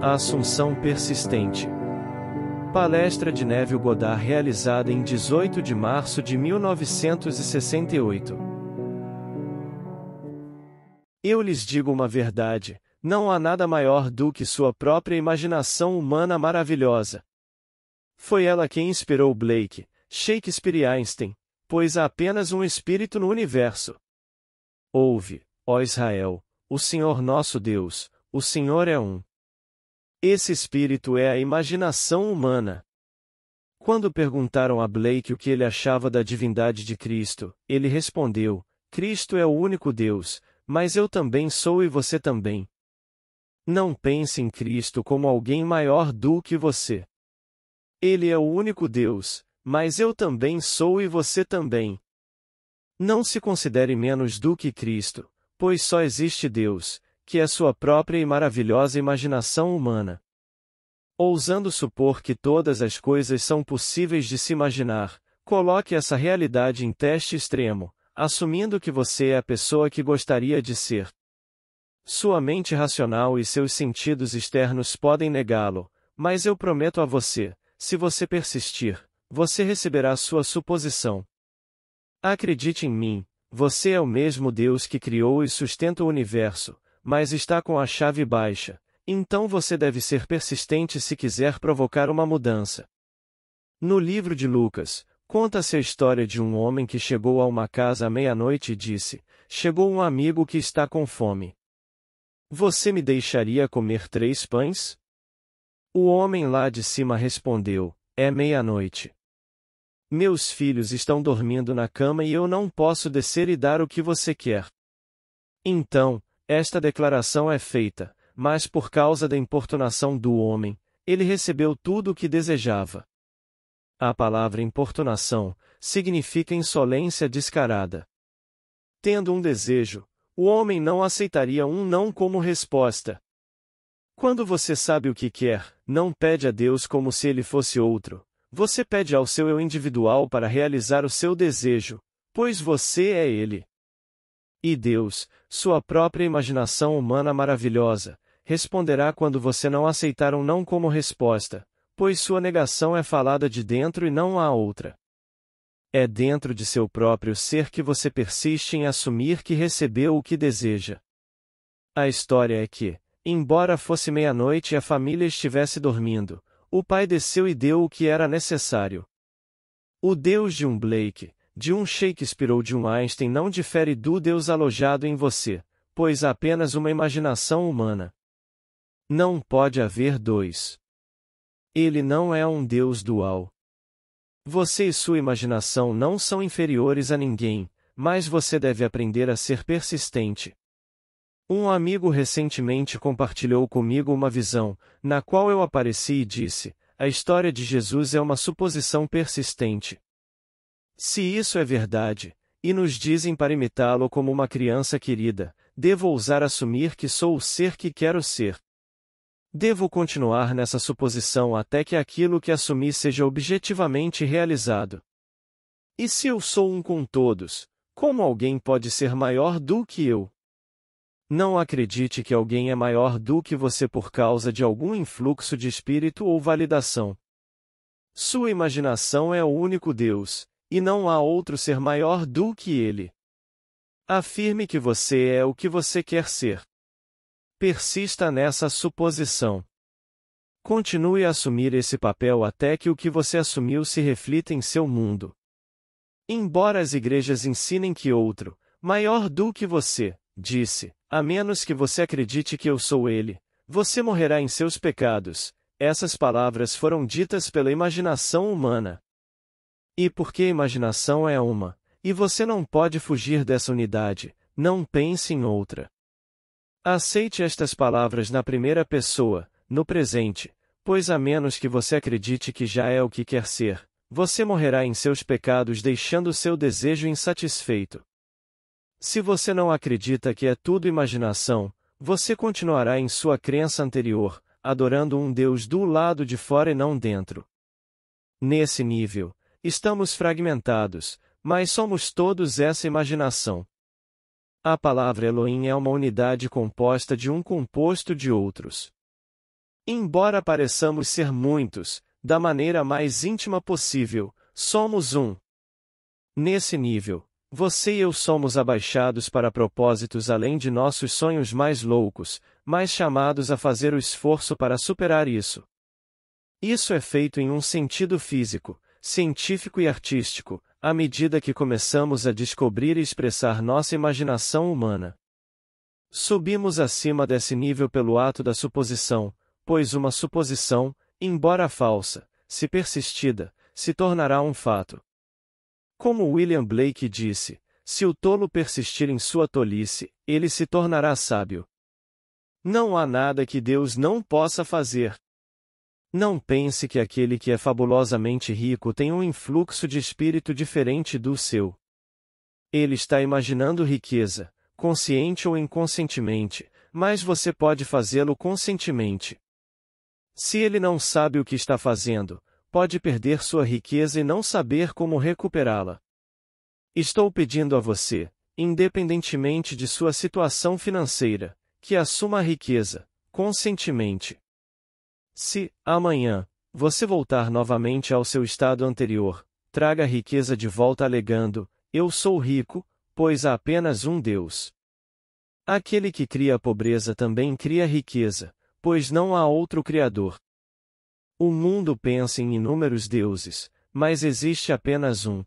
A Assunção Persistente. Palestra de Neville Goddard realizada em 18 de março de 1968. Eu lhes digo uma verdade: não há nada maior do que sua própria imaginação humana maravilhosa. Foi ela quem inspirou Blake, Shakespeare e Einstein, pois há apenas um espírito no universo. Ouve, ó Israel, o Senhor nosso Deus, o Senhor é um. Esse espírito é a imaginação humana. Quando perguntaram a Blake o que ele achava da divindade de Cristo, ele respondeu: Cristo é o único Deus, mas eu também sou e você também. Não pense em Cristo como alguém maior do que você. Ele é o único Deus, mas eu também sou e você também. Não se considere menos do que Cristo, pois só existe Deus, que é sua própria e maravilhosa imaginação humana. Ousando supor que todas as coisas são possíveis de se imaginar, coloque essa realidade em teste extremo, assumindo que você é a pessoa que gostaria de ser. Sua mente racional e seus sentidos externos podem negá-lo, mas eu prometo a você, se você persistir, você receberá sua suposição. Acredite em mim, você é o mesmo Deus que criou e sustenta o universo, mas está com a chave baixa, então você deve ser persistente se quiser provocar uma mudança. No livro de Lucas, conta-se a história de um homem que chegou a uma casa à meia-noite e disse: Chegou um amigo que está com fome. Você me deixaria comer três pães? O homem lá de cima respondeu: É meia-noite. Meus filhos estão dormindo na cama e eu não posso descer e dar o que você quer. Então, esta declaração é feita, mas por causa da importunação do homem, ele recebeu tudo o que desejava. A palavra importunação significa insolência descarada. Tendo um desejo, o homem não aceitaria um não como resposta. Quando você sabe o que quer, não pede a Deus como se ele fosse outro, você pede ao seu eu individual para realizar o seu desejo, pois você é ele. E Deus, sua própria imaginação humana maravilhosa, responderá quando você não aceitar um não como resposta, pois sua negação é falada de dentro e não há outra. É dentro de seu próprio ser que você persiste em assumir que recebeu o que deseja. A história é que, embora fosse meia-noite e a família estivesse dormindo, o pai desceu e deu o que era necessário. O Deus de um Blake, de um Shakespeare ou de um Einstein não difere do Deus alojado em você, pois há apenas uma imaginação humana. Não pode haver dois. Ele não é um Deus dual. Você e sua imaginação não são inferiores a ninguém, mas você deve aprender a ser persistente, um amigo recentemente compartilhou comigo uma visão, na qual eu apareci e disse: a história de Jesus é uma suposição persistente. Se isso é verdade, e nos dizem para imitá-lo como uma criança querida, devo ousar assumir que sou o ser que quero ser. Devo continuar nessa suposição até que aquilo que assumi seja objetivamente realizado. E se eu sou um com todos, como alguém pode ser maior do que eu? Não acredite que alguém é maior do que você por causa de algum influxo de espírito ou validação. Sua imaginação é o único Deus, e não há outro ser maior do que ele. Afirme que você é o que você quer ser. Persista nessa suposição. Continue a assumir esse papel até que o que você assumiu se reflita em seu mundo. Embora as igrejas ensinem que outro, maior do que você, disse, a menos que você acredite que eu sou ele, você morrerá em seus pecados. Essas palavras foram ditas pela imaginação humana. E porque a imaginação é uma, e você não pode fugir dessa unidade, não pense em outra. Aceite estas palavras na primeira pessoa, no presente, pois a menos que você acredite que já é o que quer ser, você morrerá em seus pecados deixando seu desejo insatisfeito. Se você não acredita que é tudo imaginação, você continuará em sua crença anterior, adorando um Deus do lado de fora e não dentro. Nesse nível, estamos fragmentados, mas somos todos essa imaginação. A palavra Elohim é uma unidade composta de um composto de outros. Embora pareçamos ser muitos, da maneira mais íntima possível, somos um. Nesse nível, você e eu somos abaixados para propósitos além de nossos sonhos mais loucos, mas chamados a fazer o esforço para superar isso. Isso é feito em um sentido físico, científico e artístico, à medida que começamos a descobrir e expressar nossa imaginação humana. Subimos acima desse nível pelo ato da suposição, pois uma suposição, embora falsa, se persistida, se tornará um fato. Como William Blake disse, se o tolo persistir em sua tolice, ele se tornará sábio. Não há nada que Deus não possa fazer. Não pense que aquele que é fabulosamente rico tem um influxo de espírito diferente do seu. Ele está imaginando riqueza, consciente ou inconscientemente, mas você pode fazê-lo conscientemente. Se ele não sabe o que está fazendo, pode perder sua riqueza e não saber como recuperá-la. Estou pedindo a você, independentemente de sua situação financeira, que assuma a riqueza, conscientemente. Se, amanhã, você voltar novamente ao seu estado anterior, traga a riqueza de volta alegando: Eu sou rico, pois há apenas um Deus. Aquele que cria a pobreza também cria riqueza, pois não há outro Criador. O mundo pensa em inúmeros deuses, mas existe apenas um.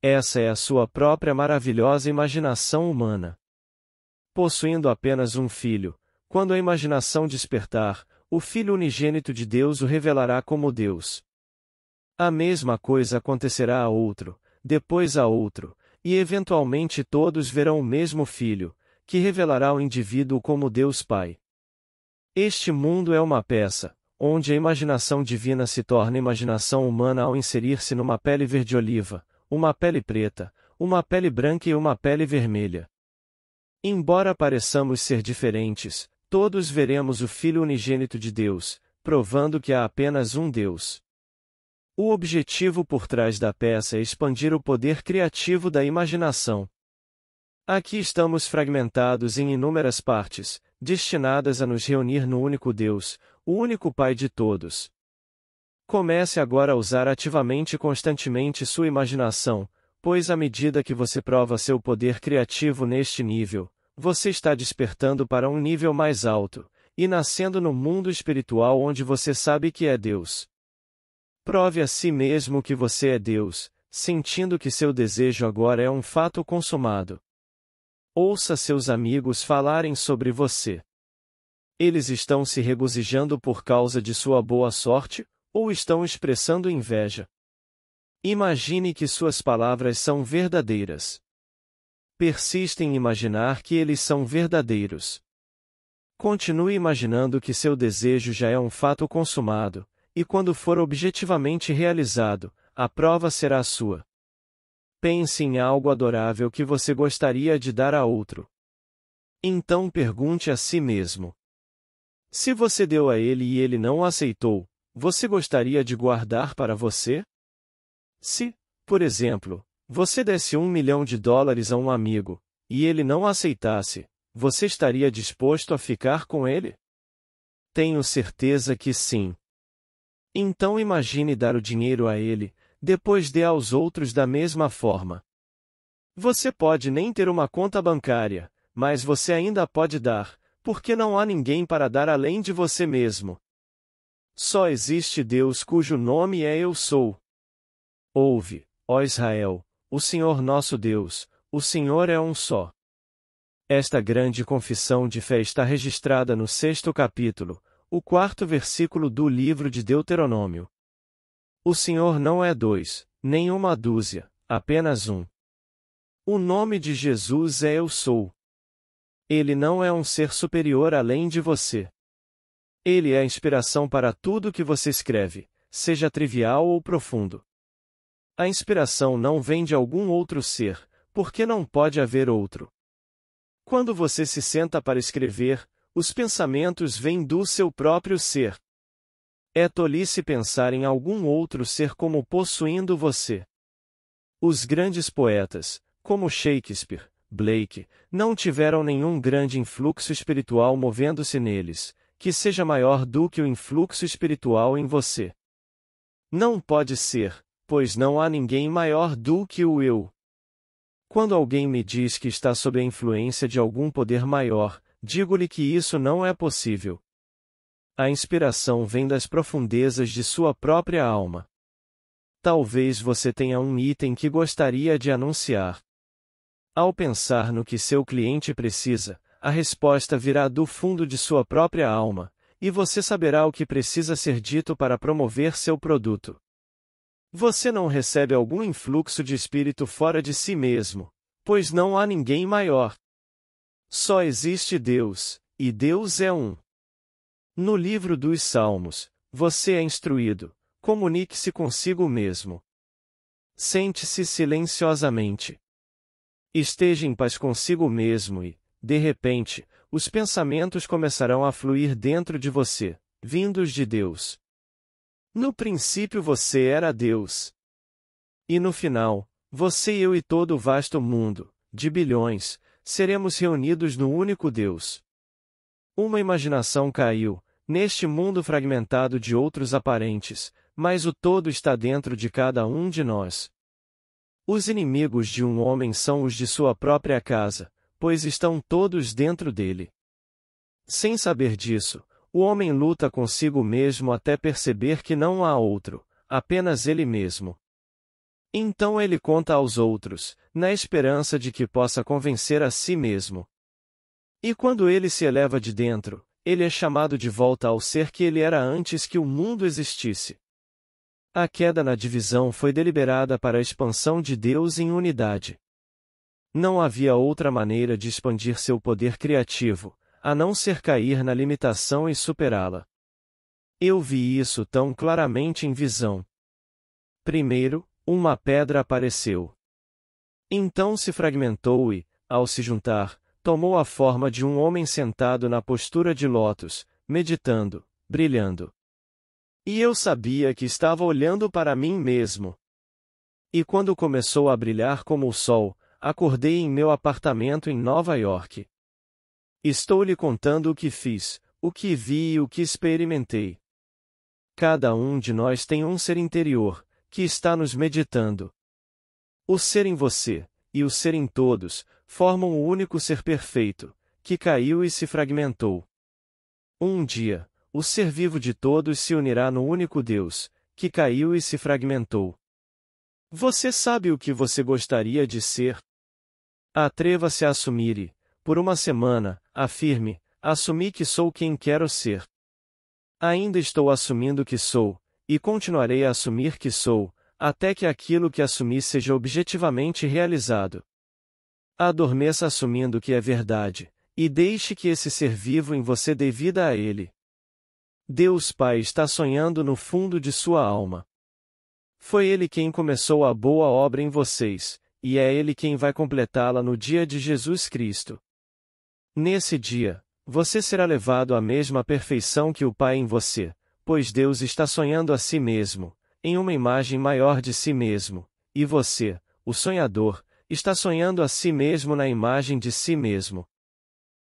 Essa é a sua própria maravilhosa imaginação humana. Possuindo apenas um filho, quando a imaginação despertar, o Filho unigênito de Deus o revelará como Deus. A mesma coisa acontecerá a outro, depois a outro, e eventualmente todos verão o mesmo Filho, que revelará o indivíduo como Deus Pai. Este mundo é uma peça, onde a imaginação divina se torna imaginação humana ao inserir-se numa pele verde-oliva, uma pele preta, uma pele branca e uma pele vermelha. Embora pareçamos ser diferentes, todos veremos o Filho unigênito de Deus, provando que há apenas um Deus. O objetivo por trás da peça é expandir o poder criativo da imaginação. Aqui estamos fragmentados em inúmeras partes, destinadas a nos reunir no único Deus, o único Pai de todos. Comece agora a usar ativamente e constantemente sua imaginação, pois à medida que você prova seu poder criativo neste nível, você está despertando para um nível mais alto, e nascendo no mundo espiritual onde você sabe que é Deus. Prove a si mesmo que você é Deus, sentindo que seu desejo agora é um fato consumado. Ouça seus amigos falarem sobre você. Eles estão se regozijando por causa de sua boa sorte, ou estão expressando inveja? Imagine que suas palavras são verdadeiras. Persiste em imaginar que eles são verdadeiros. Continue imaginando que seu desejo já é um fato consumado, e quando for objetivamente realizado, a prova será sua. Pense em algo adorável que você gostaria de dar a outro. Então pergunte a si mesmo: Se você deu a ele e ele não aceitou, você gostaria de guardar para você? Se, por exemplo, você desse um milhão de dólares a um amigo, e ele não aceitasse, você estaria disposto a ficar com ele? Tenho certeza que sim. Então imagine dar o dinheiro a ele, depois dê aos outros da mesma forma. Você pode nem ter uma conta bancária, mas você ainda pode dar, porque não há ninguém para dar além de você mesmo. Só existe Deus cujo nome é Eu Sou. Ouve, ó Israel, o Senhor nosso Deus, o Senhor é um só. Esta grande confissão de fé está registrada no sexto capítulo, o quarto versículo do livro de Deuteronômio. O Senhor não é dois, nem uma dúzia, apenas um. O nome de Jesus é Eu Sou. Ele não é um ser superior além de você. Ele é a inspiração para tudo que você escreve, seja trivial ou profundo. A inspiração não vem de algum outro ser, porque não pode haver outro. Quando você se senta para escrever, os pensamentos vêm do seu próprio ser. É tolice pensar em algum outro ser como possuindo você. Os grandes poetas, como Shakespeare, Blake, não tiveram nenhum grande influxo espiritual movendo-se neles, que seja maior do que o influxo espiritual em você. Não pode ser, pois não há ninguém maior do que o eu. Quando alguém me diz que está sob a influência de algum poder maior, digo-lhe que isso não é possível. A inspiração vem das profundezas de sua própria alma. Talvez você tenha um item que gostaria de anunciar. Ao pensar no que seu cliente precisa, a resposta virá do fundo de sua própria alma, e você saberá o que precisa ser dito para promover seu produto. Você não recebe algum influxo de espírito fora de si mesmo, pois não há ninguém maior. Só existe Deus, e Deus é um. No livro dos Salmos, você é instruído, comunique-se consigo mesmo. Sente-se silenciosamente. Esteja em paz consigo mesmo e, de repente, os pensamentos começarão a fluir dentro de você, vindos de Deus. No princípio você era Deus. E no final, você e eu e todo o vasto mundo, de bilhões, seremos reunidos no único Deus. Uma imaginação caiu, neste mundo fragmentado de outros aparentes, mas o todo está dentro de cada um de nós. Os inimigos de um homem são os de sua própria casa, pois estão todos dentro dele. Sem saber disso, o homem luta consigo mesmo até perceber que não há outro, apenas ele mesmo. Então ele conta aos outros, na esperança de que possa convencer a si mesmo. E quando ele se eleva de dentro, ele é chamado de volta ao ser que ele era antes que o mundo existisse. A queda na divisão foi deliberada para a expansão de Deus em unidade. Não havia outra maneira de expandir seu poder criativo, a não ser cair na limitação e superá-la. Eu vi isso tão claramente em visão. Primeiro, uma pedra apareceu. Então se fragmentou e, ao se juntar, tomou a forma de um homem sentado na postura de lótus, meditando, brilhando. E eu sabia que estava olhando para mim mesmo. E quando começou a brilhar como o sol, acordei em meu apartamento em Nova York. Estou lhe contando o que fiz, o que vi e o que experimentei. Cada um de nós tem um ser interior, que está nos meditando. O ser em você, e o ser em todos, formam o único ser perfeito, que caiu e se fragmentou. Um dia, o ser vivo de todos se unirá no único Deus, que caiu e se fragmentou. Você sabe o que você gostaria de ser? Atreva-se a assumir e, por uma semana, afirme: assumi que sou quem quero ser. Ainda estou assumindo que sou, e continuarei a assumir que sou, até que aquilo que assumi seja objetivamente realizado. Adormeça assumindo que é verdade, e deixe que esse ser vivo em você dê vida a ele. Deus Pai está sonhando no fundo de sua alma. Foi Ele quem começou a boa obra em vocês, e é Ele quem vai completá-la no dia de Jesus Cristo. Nesse dia, você será levado à mesma perfeição que o Pai em você, pois Deus está sonhando a si mesmo, em uma imagem maior de si mesmo, e você, o sonhador, está sonhando a si mesmo na imagem de si mesmo.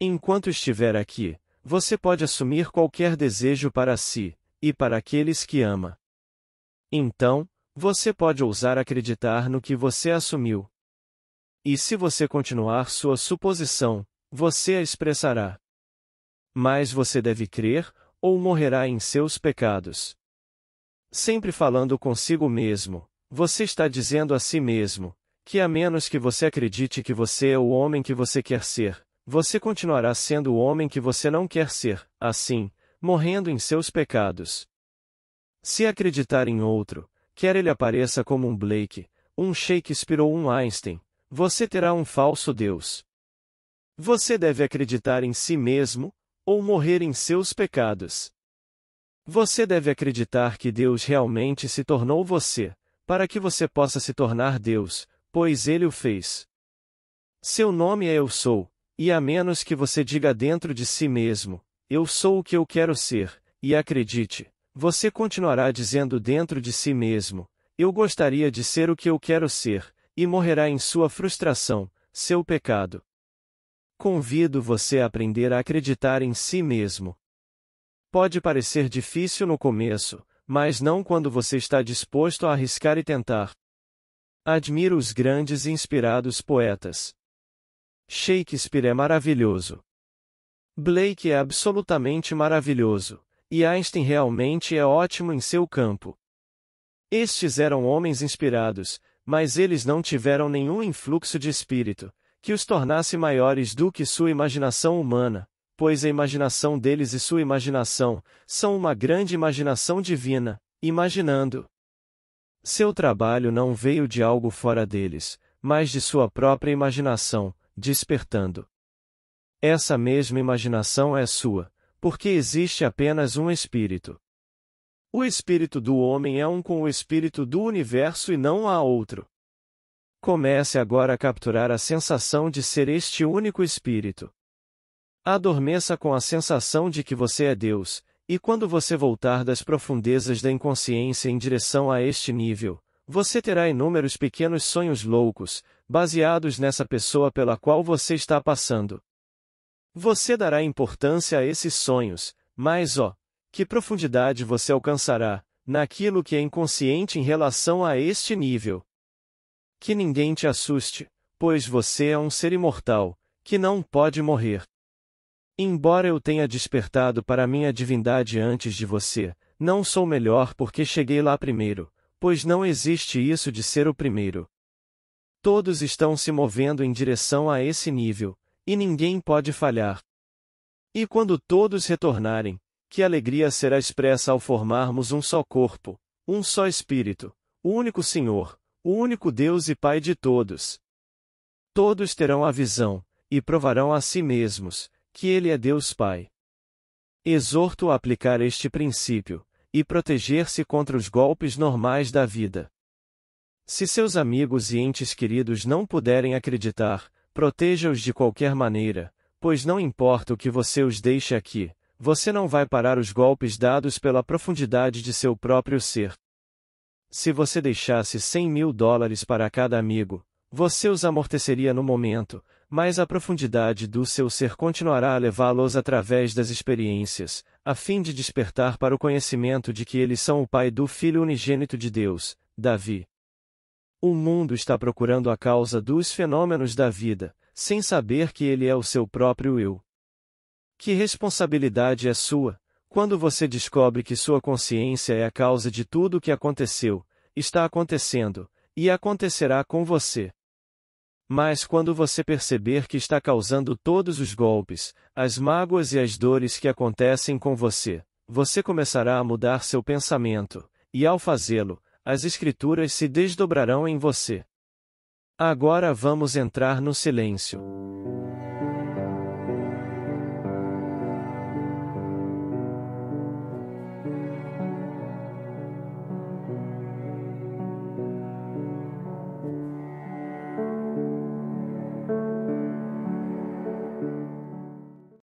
Enquanto estiver aqui, você pode assumir qualquer desejo para si, e para aqueles que ama. Então, você pode ousar acreditar no que você assumiu. E se você continuar sua suposição, você a expressará. Mas você deve crer, ou morrerá em seus pecados. Sempre falando consigo mesmo, você está dizendo a si mesmo, que a menos que você acredite que você é o homem que você quer ser, você continuará sendo o homem que você não quer ser, assim, morrendo em seus pecados. Se acreditar em outro, quer ele apareça como um Blake, um Shakespeare ou um Einstein, você terá um falso Deus. Você deve acreditar em si mesmo, ou morrer em seus pecados. Você deve acreditar que Deus realmente se tornou você, para que você possa se tornar Deus, pois ele o fez. Seu nome é Eu Sou, e a menos que você diga dentro de si mesmo, Eu sou o que eu quero ser, e acredite, você continuará dizendo dentro de si mesmo, Eu gostaria de ser o que eu quero ser, e morrerá em sua frustração, seu pecado. Convido você a aprender a acreditar em si mesmo. Pode parecer difícil no começo, mas não quando você está disposto a arriscar e tentar. Admiro os grandes e inspirados poetas. Shakespeare é maravilhoso. Blake é absolutamente maravilhoso, e Einstein realmente é ótimo em seu campo. Estes eram homens inspirados, mas eles não tiveram nenhum influxo de espírito, que os tornasse maiores do que sua imaginação humana, pois a imaginação deles e sua imaginação são uma grande imaginação divina, imaginando. Seu trabalho não veio de algo fora deles, mas de sua própria imaginação, despertando. Essa mesma imaginação é sua, porque existe apenas um espírito. O espírito do homem é um com o espírito do universo e não há outro. Comece agora a capturar a sensação de ser este único espírito. Adormeça com a sensação de que você é Deus, e quando você voltar das profundezas da inconsciência em direção a este nível, você terá inúmeros pequenos sonhos loucos, baseados nessa pessoa pela qual você está passando. Você dará importância a esses sonhos, mas ó, que profundidade você alcançará, naquilo que é inconsciente em relação a este nível. Que ninguém te assuste, pois você é um ser imortal, que não pode morrer. Embora eu tenha despertado para minha divindade antes de você, não sou melhor porque cheguei lá primeiro, pois não existe isso de ser o primeiro. Todos estão se movendo em direção a esse nível, e ninguém pode falhar. E quando todos retornarem, que alegria será expressa ao formarmos um só corpo, um só Espírito, o único Senhor, o único Deus e Pai de todos. Todos terão a visão, e provarão a si mesmos, que Ele é Deus Pai. Exorto a aplicar este princípio, e proteger-se contra os golpes normais da vida. Se seus amigos e entes queridos não puderem acreditar, Proteja-os de qualquer maneira, pois não importa o que você os deixe aqui, você não vai parar os golpes dados pela profundidade de seu próprio ser. Se você deixasse 100 mil dólares para cada amigo, você os amorteceria no momento, mas a profundidade do seu ser continuará a levá-los através das experiências, a fim de despertar para o conhecimento de que eles são o Pai do Filho unigênito de Deus, Davi. O mundo está procurando a causa dos fenômenos da vida, sem saber que ele é o seu próprio eu. Que responsabilidade é sua, quando você descobre que sua consciência é a causa de tudo o que aconteceu, está acontecendo, e acontecerá com você. Mas quando você perceber que está causando todos os golpes, as mágoas e as dores que acontecem com você, você começará a mudar seu pensamento, e ao fazê-lo, as Escrituras se desdobrarão em você. Agora vamos entrar no silêncio.